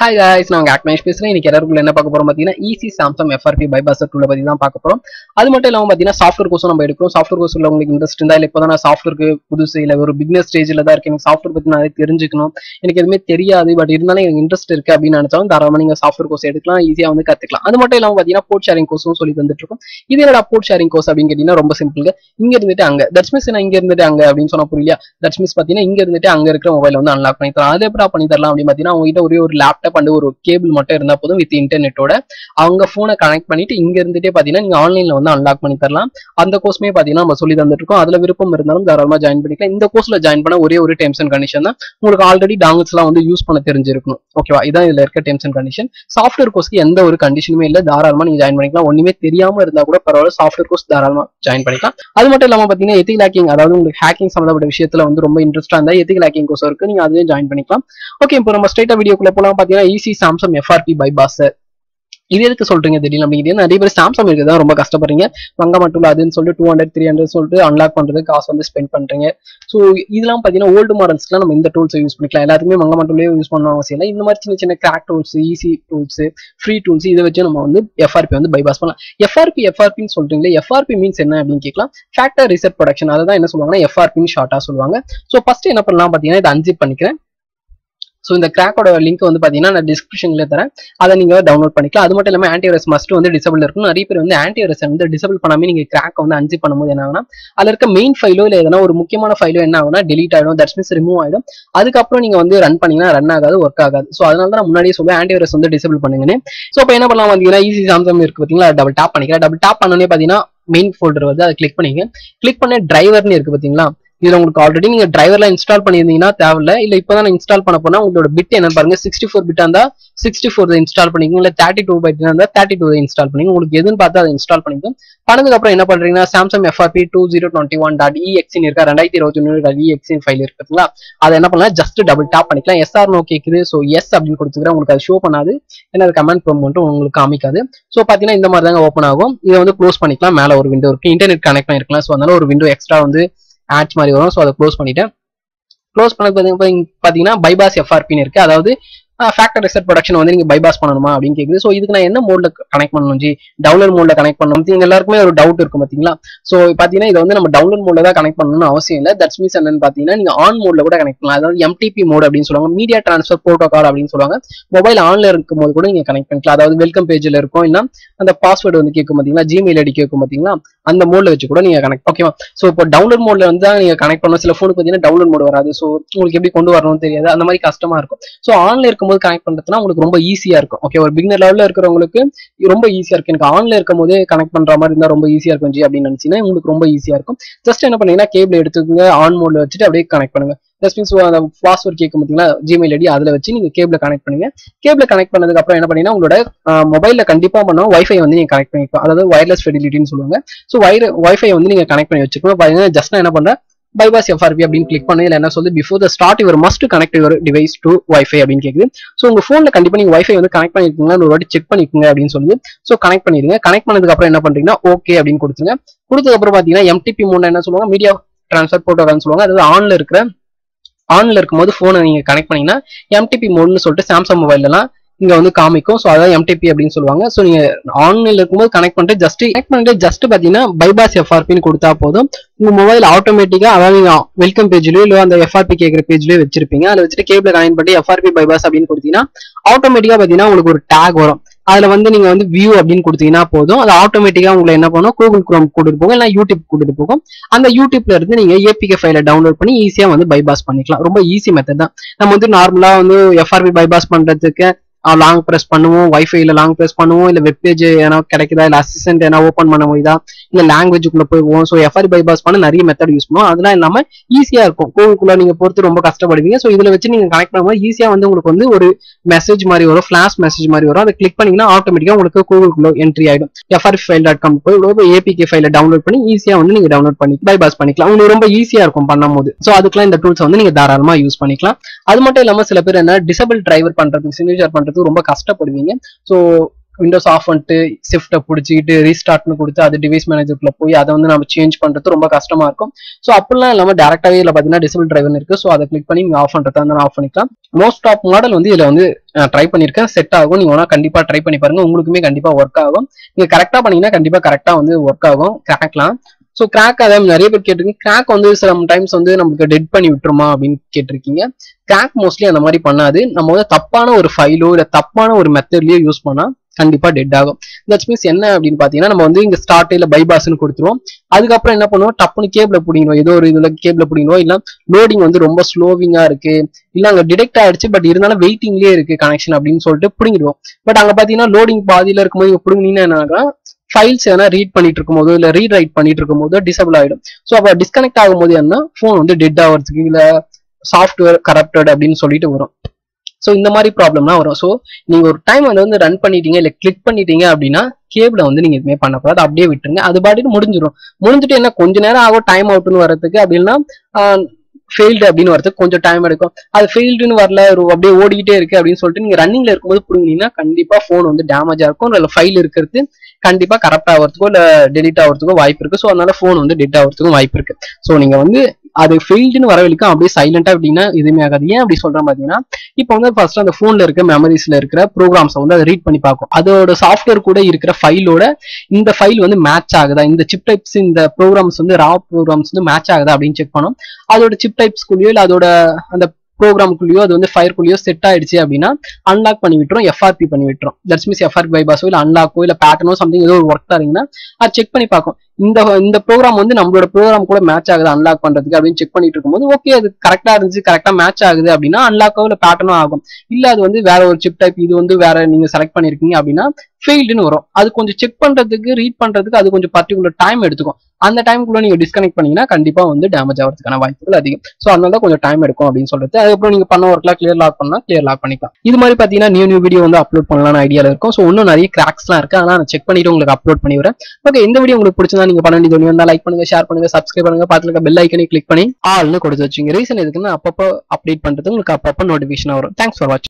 Hi guys நான் உங்க ஆக்மேஷ் பேசுறேன். இன்னைக்கு எல்லாருக்குள்ள என்ன பார்க்க போறோம் பார்த்தீங்கன்னா ஈஸி சாம்சங் எஃப்ஆர்பி பைபாஸ் டூல பத்தி தான் பார்க்க போறோம். அது மட்டும் இல்லாம பார்த்தீங்கன்னா சாஃப்ட்வேர் கோர்ஸும் நம்ம எடுக்கிறோம். சாஃப்ட்வேர் கோர்ஸ்ல உங்களுக்கு இன்ட்ரெஸ்ட் இருந்தா இல்லை இப்போ நான் சாஃப்ட்வேருக்கு புதுசு இல்லை ஒரு பிக்னஸ் ஸ்டேஜ்ல தான் இருக்கு எனக்கு சாஃப்ட்வேர் பத்தி நிறைய தெரிஞ்சுக்கணும். எனக்கு எதுவுமே தெரியாது. பட் இருந்தாலும் எனக்கு இன்ட்ரெஸ்ட் இருக்கு அப்படின்னு நினைச்சாலும் தாராளமாக நீங்க சாஃப்ட்வேர் கோர்ஸ் எடுக்கலாம். ஈஸியா வந்து கத்துக்கலாம். அது மட்டும் இல்லாம பார்த்தீங்கன்னா போட் ஷேரிங் கோர்ஸும் சொல்லி தந்துட்டு இருக்கோம். இது என்னடா போர்ட் ஷேரிங் கோர்ஸ் அப்படின்னு கேட்டீங்கன்னா ரொம்ப சிம்பிள் இங்க இருந்துட்டு அங்க. தட்ஸ் மீன்ஸ் நான் இங்க இருந்துட்டு அங்க அப்படின்னு சொன்ன புரியலையா? தட்ஸ் மீன்ஸ் பாத்தீங்கன்னா இங்க இருந்துட்டு அங்க இருக்கிற மொபைல் வந்து அன்லாக் பண்ணி தரலாம். அது எப்படா பண்ணி தரலாம் அப்படின்னு பாத்தீங்கன்னா உங்ககிட்ட ஒரே ஒரு லேப்டாப் அண்ட் ஒரு கேபிள் மட்டும் இருந்தா போதும் வித் இன்டர்நெட்டோட அவங்க போனை கனெக்ட் பண்ணிட்டு இங்க இருந்துட்டே பாத்தீங்கன்னா நீங்க ஆன்லைன்ல வந்து அன்லாக் பண்ணி தரலாம். அந்த கோர்ஸ்மே பாத்தீங்கன்னா நம்ம சொல்லி தந்துட்டு இருக்கோம் அதுல விருப்பம் இருந்தாலும் தாராளமா ஜாயின் பண்ணிக்கலாம். இந்த கோர்ஸ்ல ஜாயின் பண்ண ஒரே ஒரு டெர்ம்ஸ் அண்ட் கண்டிஷன் தான். உங்களுக்கு ஆல்ரெடி டாங்கல்ஸ் எல்லாம் வந்து யூஸ் பண்ண தெரிஞ்சிருக்கணும். ஓகேவா இதான் இதுல இருக்க டெர்ம்ஸ் அண்ட் கண்டிஷன் சாஃப்ட்வேர் கோர்ஸ்க்கு எந்த ஒரு கண்டிஷனுமே இல்ல. தாராளமா நீங்க ஜாயின் பண்ணிக்கலாம். ஒண்ணுமே தெரியாம இருந்தா கூட பரவாயில்ல. சாஃப்ட்வேர் கோர்ஸ் தாராளமா ஜாயின் பண்ணிக்கலாம். அது மட்டும் இல்லாம பாத்தீங்கன்னா எத்திக் ஹேக்கிங் அதாவது உங்களுக்கு ஹேக்கிங் சம்பந்தப்பட்ட விஷயத்துல வந்து ரொம்ப இன்ட்ரெஸ்டா இருந்தா எத்திக் ஹேக்கிங் கோர்ஸ் இருக்கு. நீங்க அதுலயும் ஜாயின் பண்ணிக்கலாம். ஓகே இப்போ நம்ம ஸ்ட்ரைட்டா வீடியோக்குள்ள போலாம். பாத்தீங்கன்னா ஈஸி சாம்சங் எஃப்ஆர்பி பைபாஸ் இது எதுக்கு சொல்றீங்க திடீர்னு அப்படிங்கிறது நிறைய பேர் சாம்சங் இருக்குது ரொம்ப கஷ்டப்படுறீங்க. வங்க மட்டும் அதுன்னு சொல்லிட்டு டூ ஹண்ட்ரட் த்ரீ ஹண்ட்ரட் சொல்லிட்டு அன்லாக் பண்றது காசு வந்து ஸ்பெண்ட் பண்றீங்க. ஸோ இதெல்லாம் பார்த்தீங்கன்னா ஓல்டு மாடல்ஸ்லாம் நம்ம இந்த டூல்ஸை யூஸ் பண்ணிக்கலாம். எல்லாருமே வங்க மட்டும்லேயே யூஸ் பண்ண அவசியம் இல்லை. இந்த மாதிரி சின்ன சின்ன crack tools easy tools free tools இதை வச்சு நம்ம வந்து எஃப்ஆர்பி வந்து பைபாஸ் பண்ணலாம். எஃப்ஆர்பி எஃப்ஆர்பின்னு சொல்றீங்களே எஃப்ஆர்பி மீன்ஸ் என்ன அப்படின்னு கேட்கலாம். ஃபேக்டர் ரிசர்ட் ப்ரொடக்ஷன் அதை தான் என்ன சொல்லுவாங்கன்னா எஃப்ஆர்பின்னு ஷார்ட்டா சொல்லுவாங்க. ஸோ ஃபர்ஸ்ட் என்ன பண்ணலாம் பாத்தீங்கன்னா இதை அஞ்சு பண்ணிக்கிறேன். ஸோ இந்த கிராக்கோட லிங்க் வந்து பார்த்தீங்கன்னா நான் டிஸ்கிரிப்ஷன்ல தரேன். அதை நீங்க டவுன்லோட் பண்ணிக்கலாம். அது மட்டும் இல்லாமல் ஆன்டிவைரஸ் மஸ்ட் வந்து டிசபிள் இருக்கும் நிறைய பேர் வந்து ஆன்டிவைரஸ் வந்து டிசபிள் பண்ணாமல் நீங்கள் கிராக் வந்து அஞ்சு பண்ணும்போது என்ன ஆகுனா அதில் இருக்க மெயின் ஃபைலோ இல்லை எதனா ஒரு முக்கியமான ஃபைலோ என்ன ஆகுனா டெலிட் ஆகிடும் தட்ஸ் மீன்ஸ் ரிமூவ் ஆகிடும் அதுக்கப்புறம் நீங்கள் வந்து ரன் பண்ணீங்கன்னா ரன் ஆகாது ஒர்க் ஆகாது. ஸோ அதனால தான் முன்னாடியே சொல்லுவேன் ஆன்டிவைரஸ் வந்து டிசபிள் பண்ணுங்கன்னு. ஸோ இப்போ என்ன பண்ணலாம் பார்த்தீங்கன்னா ஈஸி சாம்சங் இருக்கு பார்த்தீங்களா டபுள் டாப் பண்ணிக்கிறேன் டபுள் டாப் பண்ணோன்னே பார்த்தீங்கன்னா மெயின் ஃபோல்டர் வந்து அதை கிளிக் பண்ணிங்க கிளிக் பண்ண டிரைவர்னு இருக்கு பார்த்தீங்களா இதுல உங்களுக்கு ஆல்ரெடி நீங்க டிரைவர்லாம் இன்ஸ்டால் பண்ணியிருந்தீங்கன்னா தேவையில்ல. இல்ல இப்பதான் நான் இன்ஸ்டால் பண்ண போனா உங்களோட பிட் என்ன பாருங்க. சிக்ஸ்டி ஃபோர் பிட்டா இருந்தா சிக்ஸ்டி ஃபோர் இன்ஸ்டால் பண்ணிக்கோங்க. இல்ல தேர்ட்டி டூ பைட் இருந்தா தேர்ட்டி டூ இன்ஸ்டால் பண்ணிங்க உங்களுக்கு எதுன்னு பார்த்து அதை இன்ஸ்டால் பண்ணிக்கோங்க. பண்ணதுக்கு அப்புறம் என்ன பண்றீங்கன்னா Samsung FRP two zero twenty one dot இஎக்ஸின் இருக்கா? ரெண்டாயிரத்தி இருபத்தி ஒன்று டாட் இஎக்ஸின் ஃபைல் இருக்குங்களா அதை என்ன பண்ணலாம்? ஜஸ்ட் டபுள் டாப் பண்ணிக்கலாம். எஸ்ஆர் நோ கேக்குது. ஸோ எஸ் அப்படின்னு கொடுத்துக்கிறேன். உங்களுக்கு அது ஷோ பண்ணாது. ஏன்னா அது கமெண்ட் மட்டும் உங்களுக்கு காமிக்காது. ஸோ பார்த்தீங்கன்னா இந்த மாதிரி தாங்க ஓப்பன் ஆகும். இதை வந்து க்ளோஸ் பண்ணிக்கலாம். மேலே ஒரு விண்டோ இருக்கு. இன்டர்நெட் கனெக்ட் பண்ணிருக்கலாம். ஸோ அதனால ஒரு விண்டோ எக்ஸ்ட்ரா வந்து ஆட்ஸ் மாதிரி வரும். ஸோ அதை க்ளோஸ் பண்ணிட்டேன். க்ளோஸ் பண்ணது பார்த்தீங்கன்னா பைபாஸ் எஃப்ஆர்பின்னு இருக்கு. அதாவது ஃபேக்டர் ரெசெட் ப்ரொடக்ஷன் வந்து நீங்க பைபாஸ் பண்ணணுமா அப்படின்னு கேக்குது. ஸோ இதுக்கு நான் என்ன மோட்ல கனெக்ட் பண்ணணும் ஜி? டவுன்லோட் மோட்ல கனெக்ட் பண்ணணும். நீங்க எல்லாருக்குமே ஒரு டவுட் இருக்கும் பாத்தீங்களா? ஸோ பாத்தீங்கன்னா இதை வந்து நம்ம டவுன்லோட் மோட்ல தான் கனெக்ட் பண்ணணும்னு அவசியம் இல்லை. தட்ஸ் மீன்ஸ் என்னன்னு பாத்தீங்கன்னா நீங்க ஆன் மோட்ல கூட கனெக்ட் பண்ணலாம். அதாவது எம்டிபி மோட் அப்படின்னு சொல்லுவாங்க. மீடியா டிரான்ஸ்ஃபர் ப்ரோட்டோகால் அப்படின்னு சொல்லுவாங்க. மொபைல் ஆன்ல இருக்கும் போது கூட நீங்க கனெக்ட் பண்ணிக்கலாம். அதாவது வெல்கம் பேஜ்ல இருக்கும் இல்லை அந்த பாஸ்வேர்டு வந்து கேட்கும் பாத்தீங்களா? ஜிமெயில் ஐடி கேட்கும் பாத்தீங்களா? அந்த மோட்ல வச்சு கூட நீங்க கனெக்ட் ஓகேவா ஸோ இப்போ டவுன்லோட் மோட்ல வந்து தான் நீங்க கனெக்ட் பண்ணணும். சில ஃபோனுக்கு பாத்தீங்கன்னா டவுன்லோட் மோட் வராது. ஸோ உங்களுக்கு எப்படி கொண்டு வரணும்னு தெரியாது. அந்த மாதிரி கஷ்டமா இருக்கும். ஸோ ஆன்ல இருக்கும்போது கனெக்ட் பண்றதுன்னா உங்களுக்கு ரொம்ப ஈஸியா இருக்கும். ஓகே ஒரு பிகினர் லெவல்ல இருக்கிறவங்களுக்கு ரொம்ப ஈஸியா இருக்கு எனக்கு ஆன்ல இருக்கும் போதே கனெக்ட் பண்ற மாதிரி இருந்தா ரொம்ப ஈஸியா இருக்கும் ஜி அப்படின்னு நினைச்சீங்கன்னா உங்களுக்கு ரொம்ப ஈஸியா இருக்கும். ஜஸ்ட் என்ன பண்ணீங்கன்னா கேபிள் எடுத்துக்கோங்க ஆன் மோட்ல வச்சுட்டு அப்படியே கனெக்ட் பண்ணுங்க. ஜஸ்ட் மீன்ஸ் அந்த பாஸ்வேர்ட் கேட்க பார்த்தீங்களா ஜிமெயில் ஐடி அதில் வச்சு நீங்கள் கேபிள கனெக்ட் பண்ணுங்க. கேபிள கனெக்ட் பண்ணதுக்கு அப்புறம் என்ன பண்ணீங்கன்னா உங்களோட மொபைலில் கண்டிப்பாக பண்ணணும் ஒய்ஃபை வந்து நீங்கள் கனெக்ட் பண்ணிக்கலாம். அதாவது வயர்லெஸ் ஃபெடிலிட்டின்னு சொல்லுவாங்க. ஸோ வயர் ஒய்ஃபை வந்து நீங்கள் கனெக்ட் பண்ணி வச்சுக்கணும். பார்த்தீங்கன்னா ஜஸ்ட் நான் என்ன பண்ணுறேன் பைபாஸ் எஃப்ஆர்பி அப்படின்னு கிளிக் பண்ணி. இல்லை என்ன சொல்லி before the start your must connect your device to wifi அப்படின்னு கேக்குது. ஸோ உங்க ஃபோன்ல கண்டிப்பா நீங்க வைஃபை வந்து கனெக்ட் பண்ணிருக்கீங்களா? ஒரு வாட்டி செக் பண்ணிக்கோங்க அப்படின்னு சொல்லி ஸோ கனெக்ட் பண்ணிருங்க கனெக்ட் பண்ணதுக்கு அப்புறம் என்ன பண்றீங்கன்னா ஓகே அப்படின்னு கொடுத்துருங்க. கொடுத்ததுக்கு அப்புறம் பாத்தீங்கன்னா எம்டிபி மூணு என்ன சொல்லுவாங்க? மீடியா ட்ரான்ஸ்ஃபர் ப்ரோட்டோகால்னு சொல்லுவாங்க. அதாவது ஆன்ல இருக்கிற ஆன்ல இருக்கும்போது ஃபோனை நீங்க கனெக்ட் பண்ணீங்கன்னா எம்டிபி மோட்னு சொல்லிட்டு சாம்சங் மொபைல்லாம் இங்க வந்து காமிக்கும் ஸோ அதான் எம்டிபி அப்படின்னு சொல்லுவாங்க. ஸோ நீங்க ஆன்லைன்ல இருக்கும்போது கனெக்ட் பண்ணிட்டு ஜஸ்ட் கனெக்ட் பண்ணிட்டு ஜஸ்ட் பாத்தீங்கன்னா பைபாஸ் எஃப்ஆர்பின்னு கொடுத்தா போதும். உங்க மொபைல் ஆட்டோமேட்டிக்கா அதாவது நீங்க வெல்கம் பேஜ்லயோ இல்ல அந்த எஃப்ஆர்பி கேட்கிற பேஜ்லயோ வச்சிருப்பீங்க. அதை வச்சுட்டு கேபிள் கனெக்ட் பண்ணி எஃப்ஆர்பி பைபாஸ் அப்படின்னு கொடுத்தீங்கன்னா ஆட்டோமேட்டிக்கா பாத்தீங்கன்னா உங்களுக்கு ஒரு டேக் வரும். அதுல வந்து நீங்க வந்து வியூ அப்படின்னு கொடுத்தீங்கன்னா போதும். அது ஆட்டோமேட்டிக்கா உங்களை என்ன பண்ணும்? கூகுள் குரோம் கூட்டிட்டு போகும் இல்லை யூடியூப் கூட்டிட்டு போகும். அந்த யூடியூப்ல இருந்து நீங்க ஏபிகே ஃபைல டவுன்லோட் பண்ணி ஈஸியா வந்து பைபாஸ் பண்ணிக்கலாம். ரொம்ப ஈஸி மெத்தட் தான். நம்ம வந்து நார்மலா வந்து எஃப்ஆர்பி பைபாஸ் பண்றதுக்கு லாங் ப்ரெஸ் பண்ணுவோம். வைஃபைல லாங் ப்ரெஸ் பண்ணுவோம். இல்ல வெப்பேஜ் ஏன்னா கிடைக்குதா? இல்ல அசிஸ்டன்ட் ஏன்னா ஓப்பன் பண்ண முடியுதா? இல்ல லாங்குவேஜுக்குள்ள போவோம். ஸோ எஃப்ஆர் பைபாஸ் பண்ண நிறைய மெத்தட் யூஸ் பண்ணுவோம். அதெல்லாம் இல்லாம ஈஸியா இருக்கும். கோவிலுக்குள்ள நீங்க பொறுத்து ரொம்ப கஷ்டப்படுவீங்க. ஸோ இதுல வச்சு நீங்க கனெக்ட் பண்ணும்போது ஈஸியா வந்து உங்களுக்கு வந்து ஒரு மெசேஜ் மாதிரி வரும். ஃபிளாஷ் மெசேஜ் மாதிரி வரும். அதை கிளிக் பண்ணீங்கன்னா ஆட்டோமேட்டிக்கா உங்களுக்கு கூகுளுக்குள்ள என்ட்ரி ஆயிடும். எஃப்ஆர் ஃபைல் டாட் காம் போய் ஏபிகே ஃபைல டவுன்லோட் பண்ணி ஈஸியா வந்து நீங்க டவுன்லோட் பண்ணி பைபாஸ் பண்ணிக்கலாம். உங்களுக்கு ரொம்ப ஈஸியா இருக்கும் பண்ணும்போது. ஸோ அதுக்கெல்லாம் இந்த டூல்ஸ் வந்து நீங்க தாராளமா யூஸ் பண்ணிக்கலாம். அது மட்டும் இல்லாம சில பேர் என்ன டிசபிள் டிரைவர் பண்றதுக்கு சிக்னேச்சர் பண்ணுறதுக்கு ரொம்ப கஷ்டப்படுவீங்க. ஸோ விண்டோஸ் ஆஃப் பண்ணிட்டு ஷிஃப்ட்டை பிடிச்சிக்கிட்டு ரீஸ்டார்ட்னு கொடுத்து அது டிவைஸ் மேனேஜருக்குள்ள போய் அதை வந்து நம்ம சேஞ்ச் பண்றது ரொம்ப கஷ்டமா இருக்கும். ஸோ அப்படிலாம் இல்லாம டேரக்டாவே இதுல பாத்தீங்கன்னா டிசபிள் டிரைவர் இருக்கு. ஸோ அதை கிளிக் பண்ணி நீங்க ஆஃப் பண்ணுறதா இருந்தாலும் ஆஃப் பண்ணிக்கலாம். மோஸ்ட் ஆஃப் மாடல் வந்து இதுல வந்து ட்ரை பண்ணிருக்கேன் செட் ஆகும். நீங்க வேணா கண்டிப்பா ட்ரை பண்ணி பாருங்க. உங்களுக்குமே கண்டிப்பா ஒர்க் ஆகும். நீங்க கரெக்டா பண்ணீங்கன்னா கண்டிப்பா கரெக்டா வந்து ஒர்க் ஆகும். கிராக்லாம் ஸோ கிராக் அதை நிறைய பேர் கேட்டிருக்கீங்க. கிராக் வந்து சில டைம்ஸ் வந்து நமக்கு டெட் பண்ணி விட்டுருமா அப்படின்னு கேட்டிருக்கீங்க. கிராக் மோஸ்ட்லி அந்த மாதிரி பண்ணாது. நம்ம வந்து தப்பான ஒரு ஃபைலோ இல்லை தப்பான ஒரு மெத்தட்லயோ யூஸ் பண்ணால் கண்டிப்பா டெட் ஆகும். தட்ஸ் மீன்ஸ் என்ன அப்படின்னு பாத்தீங்கன்னா நம்ம வந்து இங்க ஸ்டார்ட் இல்ல பைபாஸ்னு கொடுத்துருவோம். அதுக்கப்புறம் என்ன பண்ணுவோம்? டப்புனு கேபிள பிடிக்கணும். ஏதோ ஒரு இதுல கேபிள பிடிக்கணும். இல்ல லோடிங் வந்து ரொம்ப ஸ்லோவிங்கா இருக்கு. இல்ல அங்க டிடெக்ட் ஆயிடுச்சு பட் இருந்தாலும் வெயிட்டிங்லயே இருக்கு கனெக்ஷன் அப்படின்னு சொல்லிட்டு பிடிங்கிடுவோம். பட் அங்க பாத்தீங்கன்னா லோடிங் பாதியில இருக்கும்போது இங்க பிடுங்கினீங்கன்னா என்ன ஃபைல்ஸ் எதனா ரீட் பண்ணிட்டு இருக்கும்போது இல்லை ரீட் ரைட் பண்ணிட்டு இருக்கும்போது டிசபிள் ஆகிடும் ஸோ அப்போ டிஸ்கனெக்ட் ஆகும்போது என்ன? ஃபோன் வந்து டெட் ஆகிறதுக்கு இல்லை சாஃப்ட்வேர் கரப்டட் அப்படின்னு சொல்லிட்டு வரும். ஸோ இந்த மாதிரி ப்ராப்ளம்லாம் வரும். ஸோ நீங்கள் ஒரு டைம் அதை வந்து ரன் பண்ணிட்டீங்க இல்லை கிளிக் பண்ணிட்டீங்க அப்படின்னா கேபிளை வந்து நீங்கள் எதுவுமே பண்ணக்கூடாது. அப்படியே விட்டுருங்க. அது பாட்டுக்கு முடிஞ்சிடும் முடிஞ்சிட்டு என்ன? கொஞ்ச நேரம் ஆகும் டைம் அவுட்னு வரதுக்கு அப்படின்னா ஃபெயில்டு அப்படின்னு வரதுக்கு கொஞ்சம் டைம் எடுக்கும். அது ஃபெயில்டுன்னு வரல அப்படியே ஓடிக்கிட்டே இருக்கு அப்படின்னு சொல்லிட்டு நீங்க ரன்னிங்ல இருக்கும்போது பிடிங்கினீங்கன்னா கண்டிப்பா ஃபோன் வந்து டேமேஜ் இருக்கும். அதில் ஃபைல் இருக்கிறது கண்டிப்பா கரெக்ட் ஆகிறதுக்கோ இல்ல டெலிட் ஆகிறதுக்கோ வாய்ப்பு இருக்கு. ஸோ அதனால ஃபோன் வந்து டெட் ஆகிறதுக்கும் வாய்ப்பு இருக்கு. ஸோ நீங்க வந்து அது ஃபெயில்டுன்னு வரவழைக்கும் அப்படியே சைலண்டா அப்படின்னா எதுவுமே ஆகாது. ஏன் அப்படி சொல்றேன் பாத்தீங்கன்னா இப்போ வந்து ஃபர்ஸ்ட் அந்த ஃபோனில் இருக்க மெமரிஸ்ல இருக்கிற ப்ரோக்ராம்ஸ் வந்து அதை ரீட் பண்ணி பார்க்கும் அதோட சாஃப்ட்வேர் கூட இருக்கிற ஃபைலோட இந்த ஃபைல் வந்து மேட்ச் ஆகுதா? இந்த சிப் டைப்ஸ் இந்த ப்ரோக்ராம்ஸ் வந்து ரா ப்ரோக்ராம்ஸ் வந்து மேட்ச் ஆகுதா அப்படின்னு செக் பண்ணும் அதோட சிப் டைப்ஸ்குள்ளேயோ இல்லை அதோட அந்த ப்ரோக்ராம்குள்ளேயோ அது வந்து ஃபயர்க்குள்ளேயோ செட் ஆயிடுச்சு அப்படின்னா அன்லாக் பண்ணி விட்டுரும் எஃப்ஆர்பி பண்ணி விட்டுரும். தட்ஸ் மீன்ஸ் எஃப்ஆர்பி பைபாஸோ இல்லை அன்லாக்கோ இல்லை பேட்டர்னோ சம்திங் ஏதோ ஒரு ஒர்க் தரீங்கன்னா அது செக் பண்ணி பார்க்கும். இந்த இந்த ப்ரோக்ராம் வந்து நம்மளோட ப்ரோக்ராம் கூட மேட்ச் ஆகுது அன்லாக் பண்றதுக்கு அப்படின்னு செக் பண்ணிட்டு இருக்கும்போது ஓகே அது கரெக்டா இருந்துச்சு கரெக்டா மேட்ச் ஆகுது அப்படின்னா அன்லாக்கோ இல்ல பேட்டர்னோ ஆகும். இல்ல அது வந்து வேற ஒரு சிப் டைப் இது வந்து வேற நீங்க செலக்ட் பண்ணிருக்கீங்க அப்படின்னா ஃபெயில்டுன்னு வரும். அது கொஞ்சம் செக் பண்றதுக்கு ரீட் பண்றதுக்கு அது கொஞ்சம் பர்டிகுலர் டைம் எடுத்துக்கும். அந்த டைம்குள்ள நீங்க டிஸ்கனெக்ட் பண்ணீங்கன்னா கண்டிப்பா வந்து டேமேஜ் ஆகிறதுக்கான வாய்ப்புகள் அதிகம். ஸோ அதனால தான் கொஞ்சம் டைம் எடுக்கும் அப்படின்னு சொல்றது. அதுக்கப்புறம் நீங்க பண்ண ஒர்க்லாம் கிளியர் லாக் பண்ணா கிளியர் லாக் பண்ணிக்கலாம். இது மாதிரி பாத்தீங்கன்னா நியூ நியூ வீடியோ வந்து அப்லோட் பண்ணலாம்னு ஐடியால இருக்கும். ஸோ இன்னும் நிறைய கிராக்ஸ்லாம் இருக்கு. ஆனால் நான் செக் பண்ணிட்டு உங்களுக்கு அப்லோட் பண்ணி வரேன் ஓகே இந்த வீடியோ உங்களுக்கு பிடிச்சதா நீங்க பண்ண வேண்டியது ஒன்று லைக் பண்ணுங்க ஷேர் பண்ணுங்க சப்ஸ்கிரைப் பண்ணுங்க. பார்த்துருக்க பெல் ஐக்கனை கிளிக் பண்ணி ஆல்னு கொடுத்து வச்சுங்க ரீசன் எதுக்குன்னு அப்பப்போ அப்டேட் பண்றது உங்களுக்கு அப்பப்போ நோட்டிஃபிகேஷன் வரும். தேங்க்ஸ் ஃபார் வாட்சிங்